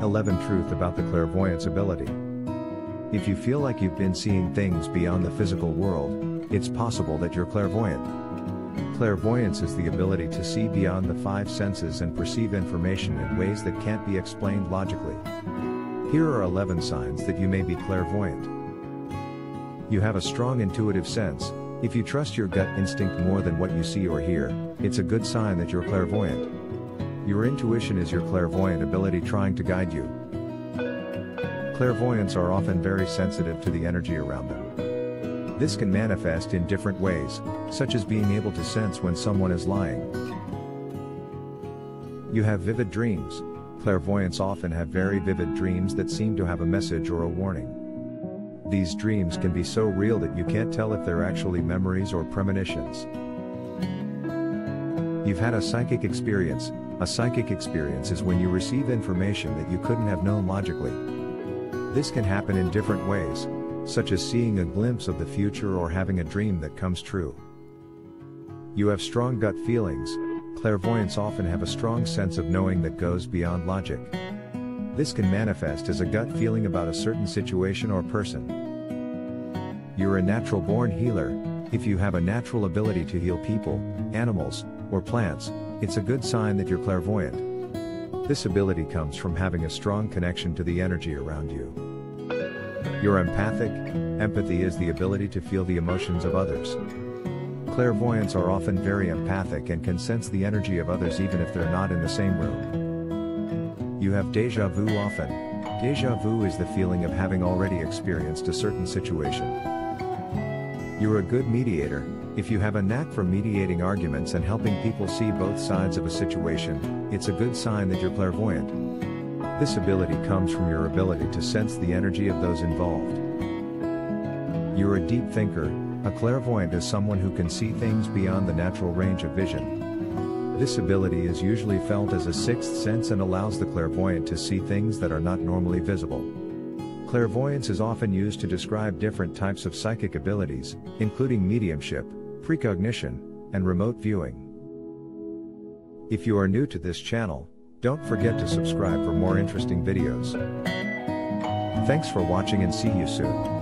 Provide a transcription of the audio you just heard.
11 Truth about the clairvoyance ability. If you feel like you've been seeing things beyond the physical world, it's possible that you're clairvoyant. Clairvoyance is the ability to see beyond the five senses and perceive information in ways that can't be explained logically. Here are 11 signs that you may be clairvoyant. You have a strong intuitive sense. If you trust your gut instinct more than what you see or hear, it's a good sign that you're clairvoyant. Your intuition is your clairvoyant ability trying to guide you. Clairvoyants are often very sensitive to the energy around them. This can manifest in different ways, such as being able to sense when someone is lying. You have vivid dreams. Clairvoyants often have very vivid dreams that seem to have a message or a warning. These dreams can be so real that you can't tell if they're actually memories or premonitions. You've had a psychic experience, a psychic experience is when you receive information that you couldn't have known logically. This can happen in different ways, such as seeing a glimpse of the future or having a dream that comes true. You have strong gut feelings. Clairvoyants often have a strong sense of knowing that goes beyond logic. This can manifest as a gut feeling about a certain situation or person. You're a natural born healer. If you have a natural ability to heal people, animals, or plants, it's a good sign that you're clairvoyant. This ability comes from having a strong connection to the energy around you. You're empathic. Empathy is the ability to feel the emotions of others. Clairvoyants are often very empathic and can sense the energy of others even if they're not in the same room. You have deja vu often. Deja vu is the feeling of having already experienced a certain situation. You're a good mediator, if you have a knack for mediating arguments and helping people see both sides of a situation, it's a good sign that you're clairvoyant. This ability comes from your ability to sense the energy of those involved. You're a deep thinker, a clairvoyant is someone who can see things beyond the natural range of vision. This ability is usually felt as a sixth sense and allows the clairvoyant to see things that are not normally visible. Clairvoyance is often used to describe different types of psychic abilities, including mediumship, precognition, and remote viewing. If you are new to this channel, don't forget to subscribe for more interesting videos. Thanks for watching and see you soon.